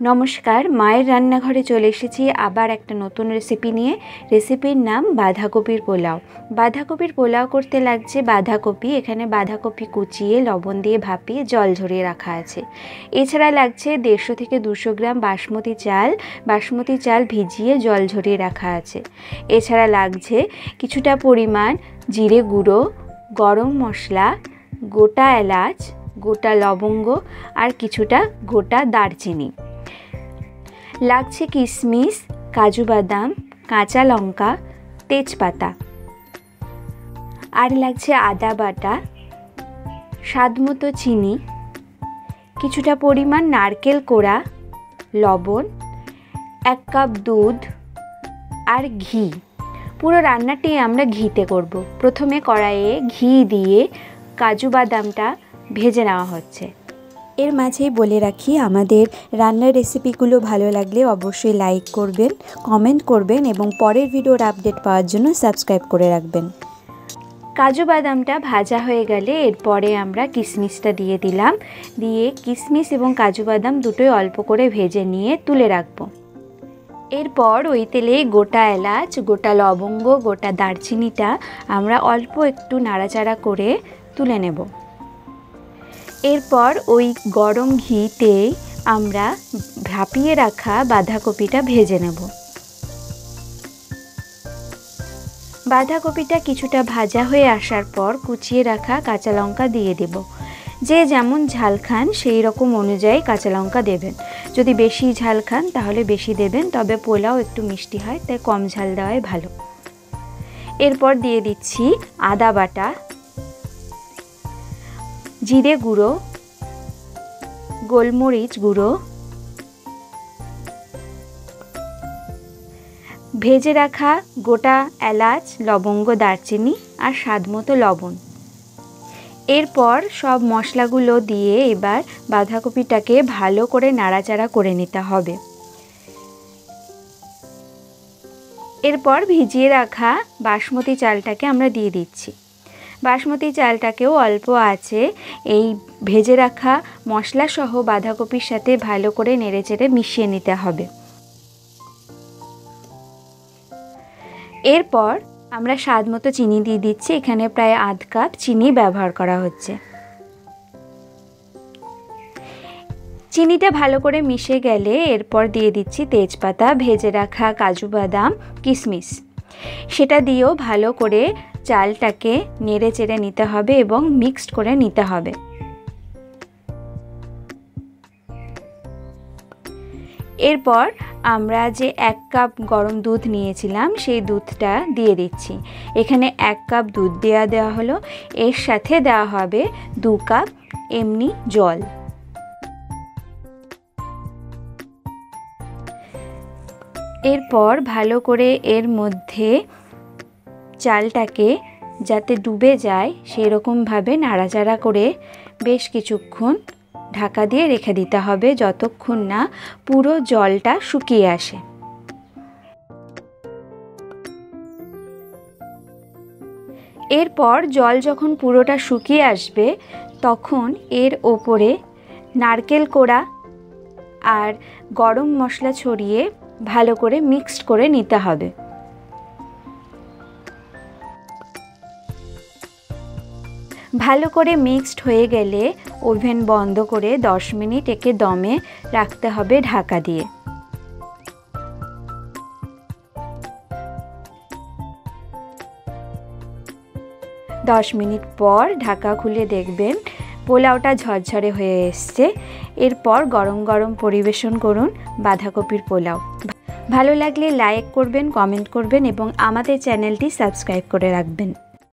নমস্কার, মায়ের রান্নাঘরে চলে এসেছি আবার একটা নতুন রেসিপি নিয়ে। রেসিপির নাম বাঁধাকপির পোলাও। বাঁধাকপির পোলাও করতে লাগছে বাঁধাকপি। এখানে বাঁধাকপি কুচিয়ে, লবণ দিয়ে ভাপিয়ে, জল ঝরিয়ে রাখা আছে। এছাড়া লাগছে দেড়শো থেকে দুশো গ্রাম বাসমতি চাল। বাসমতি চাল ভিজিয়ে জল ঝরিয়ে রাখা আছে। এছাড়া লাগছে কিছুটা পরিমাণ জিরে গুঁড়ো, গরম মশলা, গোটা এলাচ, গোটা লবঙ্গ আর কিছুটা গোটা দারচিনি। লাগছে কিশমিশ কাজু বাদাম, কাঁচা লঙ্কা, তেজপাতা। আর লাগছে আদা বাটা, স্বাদ মতো চিনি, কিছুটা পরিমাণ নারকেল কোড়া, লবণ, এক কাপ দুধ আর ঘি। পুরো রান্নাটি আমরা ঘিতে করব। প্রথমে কড়াইয়ে ঘি দিয়ে কাজু বাদামটা ভেজে নেওয়া হচ্ছে। এর মাঝেই বলে রাখি, আমাদের রান্নার রেসিপিগুলো ভালো লাগলে অবশ্যই লাইক করবেন কমেন্ট করবেন এবং পরের ভিডিওর আপডেট পাওয়ার জন্য সাবস্ক্রাইব করে রাখবেন। কাজু বাদামটা ভাজা হয়ে গেলে এরপরে আমরা কিশমিশটা দিয়ে দিলাম। দিয়ে কিশমিশ এবং কাজু বাদাম দুটোই অল্প করে ভেজে নিয়ে তুলে রাখব। এরপর ওই তেলে গোটা এলাচ, গোটা লবঙ্গ, গোটা দারচিনিটা আমরা অল্প একটু নাড়াচাড়া করে তুলে নেব। এরপর ওই গরম ঘিতে আমরা ভাপিয়ে রাখা বাঁধাকপিটা ভেজে নেব। বাঁধাকপিটা কিছুটা ভাজা হয়ে আসার পর কুচিয়ে রাখা কাঁচা লঙ্কা দিয়ে দেব। যে যেমন ঝাল খান, সেই রকম অনুযায়ী কাঁচা লঙ্কা দেবেন। যদি বেশি ঝাল খান, তাহলে বেশি দেবেন, তবে পোলাও একটু মিষ্টি হয়, তাই কম ঝাল দেওয়াই ভালো। এরপর দিয়ে দিচ্ছি আদা বাটা জিরে গুঁড়ো, গোলমরিচ গুঁড়ো, ভেজে রাখা গোটা এলাচ, লবঙ্গ, দারচিনি আর স্বাদ মতো লবণ। এরপর সব মশলাগুলো দিয়ে এবার বাঁধাকপিটাকে ভালো করে নাড়াচাড়া করে নিতে হবে। এরপর ভিজিয়ে রাখা বাসমতি চালটাকে আমরা দিয়ে দিচ্ছি। বাসমতি চালটাকেও অল্প আছে। এই ভেজে রাখা মশলাসহ বাঁধাকপির সাথে ভালো করে নেড়েচেড়ে মিশিয়ে নিতে হবে। এরপর আমরা স্বাদ মতো চিনি দিয়ে দিচ্ছি। এখানে প্রায় আধ কাপ চিনি ব্যবহার করা হচ্ছে। চিনিটা ভালো করে মিশে গেলে এরপর দিয়ে দিচ্ছি তেজপাতা, ভেজে রাখা কাজু বাদাম কিশমিশ সেটা দিয়েও ভালো করে চালটাকে নেড়ে চেড়ে নিতে হবে এবং মিক্সড করে নিতে হবে। এরপর আমরা যে এক কাপ গরম দুধ নিয়েছিলাম, সেই দুধটা দিয়ে দিচ্ছি। এখানে এক কাপ দুধ দেওয়া দেওয়া হলো, এর সাথে দেওয়া হবে দু কাপ এমনি জল। এরপর ভালো করে এর মধ্যে চালটাকে যাতে ডুবে যায়, সেরকমভাবে নাড়াচাড়া করে বেশ কিছুক্ষণ ঢাকা দিয়ে রেখে দিতে হবে যতক্ষণ না পুরো জলটা শুকিয়ে আসে। এরপর জল যখন পুরোটা শুকিয়ে আসবে, তখন এর ওপরে নারকেল কোড়া আর গরম মশলা ছড়িয়ে ভালো করে মিক্সড করে নিতে হবে। ভালো করে মিক্সড হয়ে গেলে ওভেন বন্ধ করে 10 মিনিট একে দমে রাখতে হবে ঢাকা দিয়ে। দশ মিনিট পর ঢাকা খুলে দেখবেন পোলাওটা ঝরঝরে হয়ে এসছে। এরপর গরম গরম পরিবেশন করুন বাঁধাকপির পোলাও। ভালো লাগলে লাইক করবেন, কমেন্ট করবেন এবং আমাদের চ্যানেলটি সাবস্ক্রাইব করে রাখবেন।